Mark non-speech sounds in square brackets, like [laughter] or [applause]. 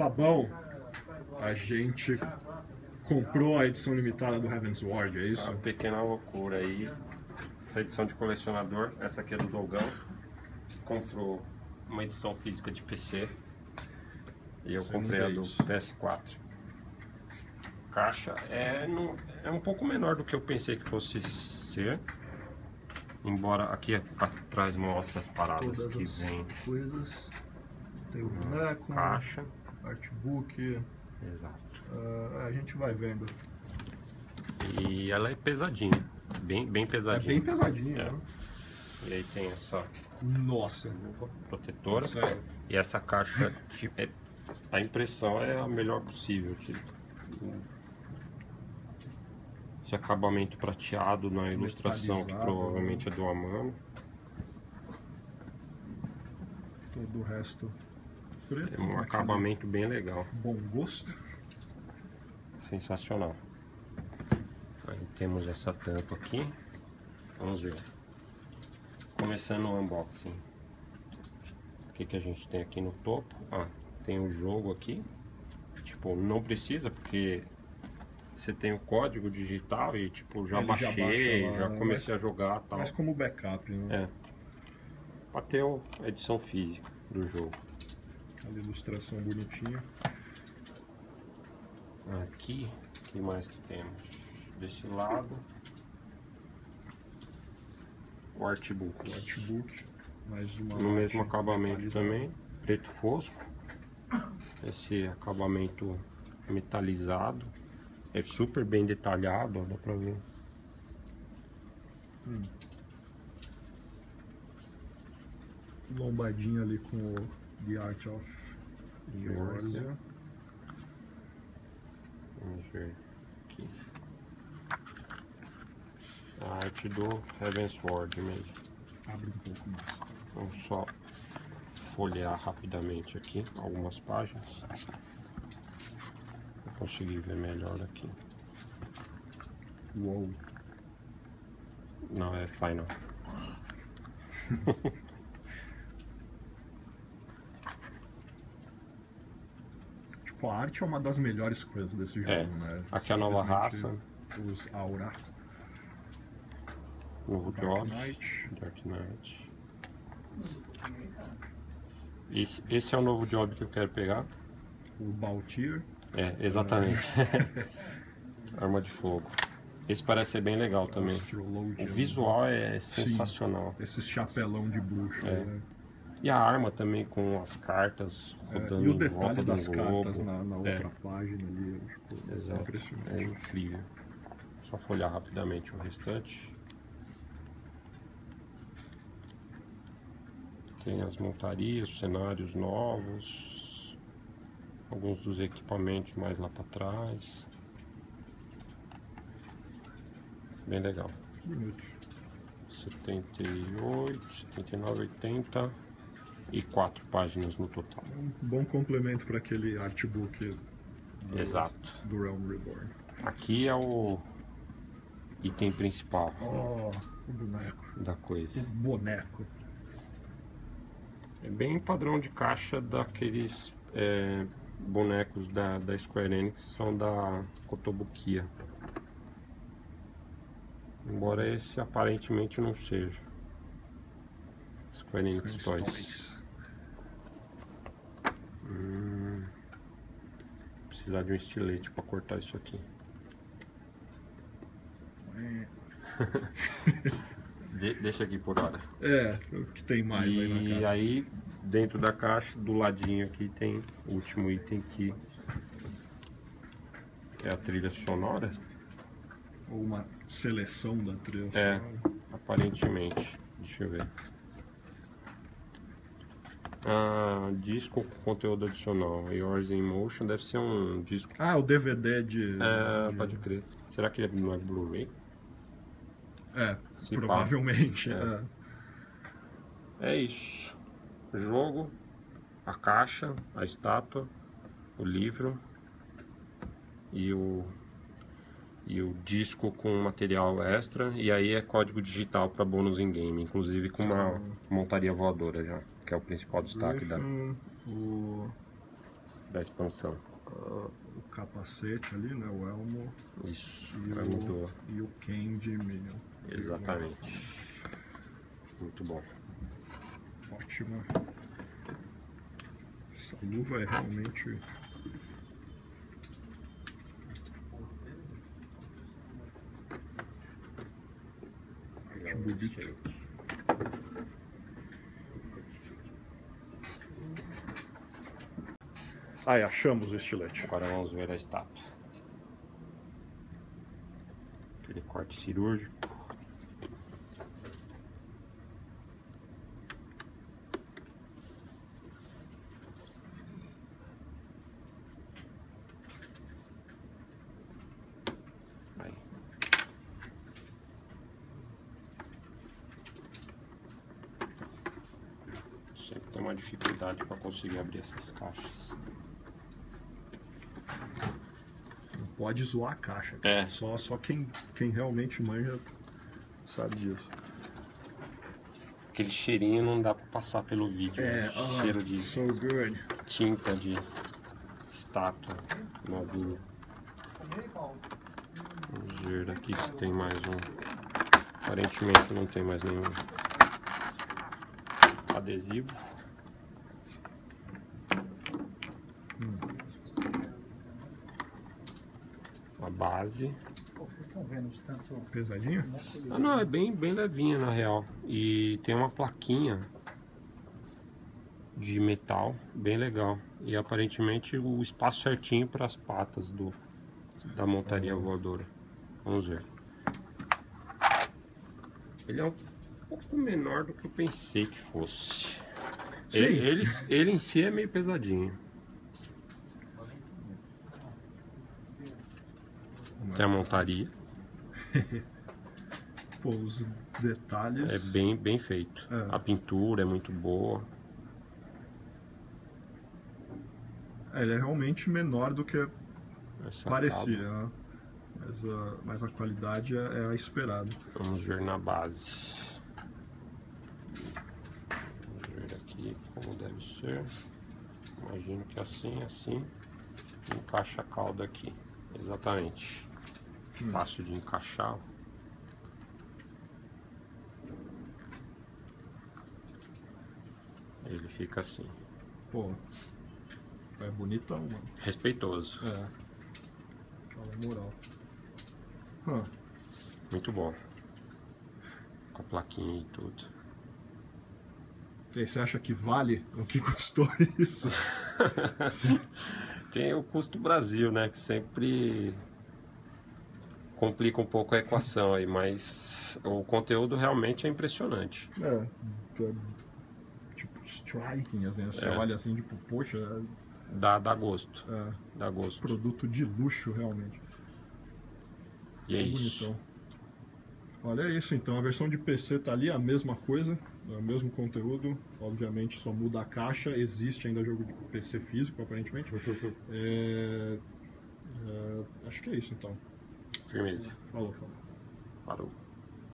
Fabão, a gente comprou a edição limitada do Heaven's Ward, é isso? Uma pequena loucura aí. Essa edição de colecionador, essa aqui é do Dogão, que comprou uma edição física de PC. E eu Você comprei a do isso. PS4. Caixa é, não- é um pouco menor do que eu pensei que fosse ser. Embora aqui atrás mostra as paradas Todas que as vem coisas. Tem o boneco, caixa. Artbook, Exato. ah, a gente vai vendo. E ela é pesadinha. Bem, bem É pesadinha. bem pesadinho, É. né? E aí tem essa Nossa, protetora. sério. E essa caixa, tipo, é- a impressão é a melhor possível. Tipo, esse acabamento prateado na ilustração, que provavelmente é do Amano. Todo o resto preto. É um acabamento bem legal, Bom gosto. sensacional. Aí temos essa tampa aqui. Vamos ver. Começando o unboxing. O que, que a gente tem aqui no topo? Ah, tem o jogo aqui. Tipo, não precisa porque você tem o código digital e tipo, já Ele já baixei, baixa já, lá, comecei a jogar tal. Mas como backup, né? É. Pra ter a edição física do jogo. Aquela ilustração bonitinha. Aqui, o que mais que temos? Desse lado. O artbook. O artbook. Mais uma No mesmo acabamento também. Preto fosco. Esse acabamento metalizado. É super bem detalhado, ó, dá pra ver. Lombadinho ali com o The Art of Eorzea. Vamos ver aqui. A arte do Heavensward mesmo. Abre um pouco mais. Vamos só folhear rapidamente aqui algumas páginas. Pra conseguir ver melhor aqui. Uou. Não, é final. [laughs] Tipo, a arte é uma das melhores coisas desse jogo, É. né? Aqui é a nova raça. Os Aura. Novo Dark Job. Knight. Dark Knight. Esse, esse é o novo job que eu quero pegar. O Baltier. É, exatamente. [laughs] Arma de fogo. Esse parece ser bem legal também. O visual é sensacional. Esses chapelão de bruxo. É. né? E a arma também com as cartas É, rodando e o detalhe das cartas na, na É. outra página ali. Tipo, Exato. impressionante. É incrível. Só folhar rapidamente o restante. Tem as montarias, os cenários novos. Alguns dos equipamentos mais lá para trás. Bem legal. Bonito. 78, 79, 80 e quatro páginas no total. Um bom complemento para aquele artbook do, Exato. do Realm Reborn. Aqui é o item principal Oh, o boneco. da coisa. O boneco. É bem padrão de caixa daqueles é, bonecos da, da Square Enix, são da Kotobukiya. Embora esse aparentemente não seja. Square Enix Toys. Hum, precisar de um estilete para cortar isso aqui. [laughs] De- deixa aqui por hora. É, o que tem mais aí na E aí, dentro da caixa, do ladinho aqui, tem o último item que é a trilha sonora. Ou uma seleção da trilha É, sonora. aparentemente. Deixa eu ver. Ah, disco com conteúdo adicional. Yours in Motion deve ser um disco. Ah, o DVD de. É, de- pode crer. Será que ele não é Blu-ray? É, Se provavelmente. pá. é. É isso. O jogo, a caixa, a estátua, o livro e o e o disco com material extra e aí é código digital para bônus em game, inclusive com uma montaria voadora já, que é o principal destaque da. O da expansão. O capacete ali, né? O elmo Isso, e, o, e o Candy Minion. Exatamente. Muito bom. Ótima. Essa luva é realmente. Acho bonito. Aí, achamos o estilete. Agora vamos ver a estátua. Aquele corte cirúrgico. Aí. Sempre tem uma dificuldade para conseguir abrir essas caixas. Não pode zoar a caixa. É. Só, só quem, quem realmente manja sabe disso. Aquele cheirinho não dá pra passar pelo vídeo. né? ah, Cheiro de So good. tinta de estátua novinha. Vamos ver aqui se tem mais um. Aparentemente não tem mais nenhum adesivo. A base. Pô, vocês estão vendo de tanto. Pesadinho? Ah, não, é bem, bem levinha na real. E tem uma plaquinha de metal, bem legal. E aparentemente o espaço certinho para as patas do, da montaria voadora. Vamos ver. Ele é um pouco menor do que eu pensei que fosse. Ele, ele, ele em si é meio pesadinho. Tem a montaria, [laughs] Pô, os detalhes. é bem, bem feito. É. A pintura é muito boa. É, ele é realmente menor do que Essa parecia, né? Mas a, mas a qualidade é, é a esperada. Vamos ver na base. Vamos ver aqui como deve ser. Imagino que assim, assim. Encaixa a cauda aqui. Exatamente. Hum. Fácil de encaixar. Ele fica assim. Pô, é bonitão, mano. Respeitoso. É. Aquela moral. Hã, Muito bom. Com a plaquinha e tudo. E aí, você acha que vale o que custou [laughs] isso? [laughs] Tem o custo Brasil, né? Que sempre complica um pouco a equação aí, mas o conteúdo realmente é impressionante. É, é, tipo, striking, assim, você É. olha assim, tipo, poxa, Dá, dá gosto, é, dá gosto. produto de luxo realmente. E é isso. Bonitão. Olha é isso então, a versão de PC tá ali, a mesma coisa, é o mesmo conteúdo, obviamente só muda a caixa, existe ainda jogo de PC físico, aparentemente. [laughs] É, é, acho que é isso então. Firmeza. Falou, falou. Falou.